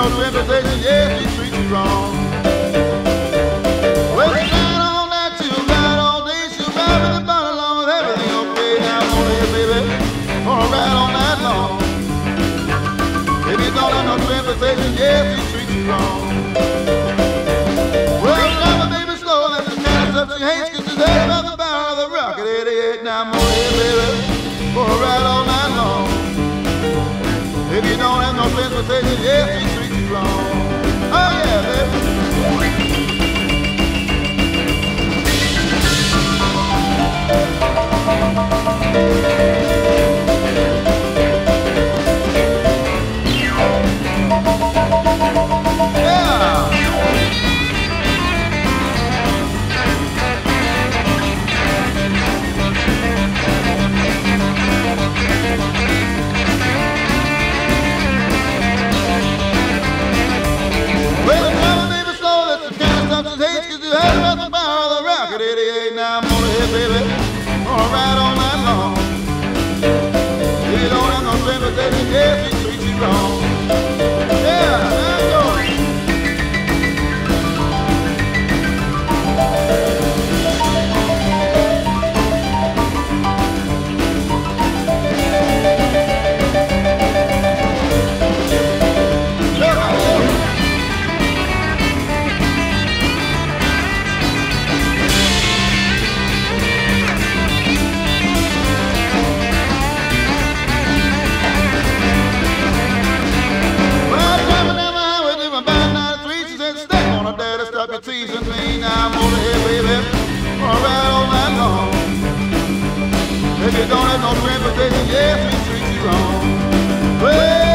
no transportation, yes, these streets is wrong. Well, you ride all night, you ride all day, you ride with the bun along, everything okay. Now I'm on baby, gonna ride all night long. You don't have no transportation, yes, these streets is wrong. Well, drive baby slow, that's the kind of stuff she hates, cause she's head about the barrel of the rocket 88. Now I'm on here, baby, gonna ride all night long. If you don't have no transportation, yes, these streets of rocket 88. Now I'm on here, baby, gonna ride all night long. If you don't have no transportation, yes, these streets is wrong. up your teasing me now, I'm over here, baby, all right all night long. If you don't have no transportation, yes, we treat you wrong. Well,